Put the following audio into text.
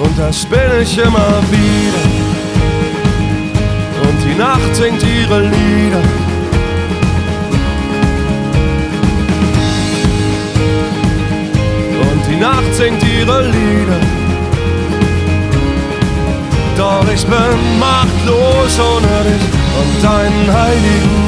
und das bin ich immer wieder. Und die Nacht singt ihre Lieder. Und die Nacht singt ihre Lieder. Doch ich bin machtlos ohne dich und deinen heiligen